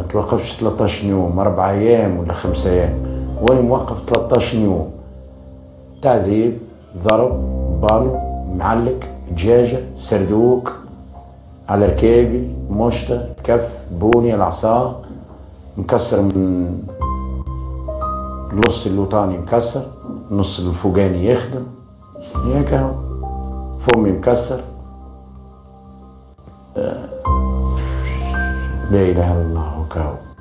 ما توقفش 13 يوم أربع أيام ولا خمسة أيام. وأنا موقف 13 يوم تعذيب ضرب بانو معلق دجاجة سردوك على ركيبي مشطة كف بوني العصا. مكسر من نص اللوطاني مكسر نص الفوقاني يخدم. اهو فمي مكسر. آه، They let Allah go.